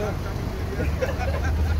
Yeah.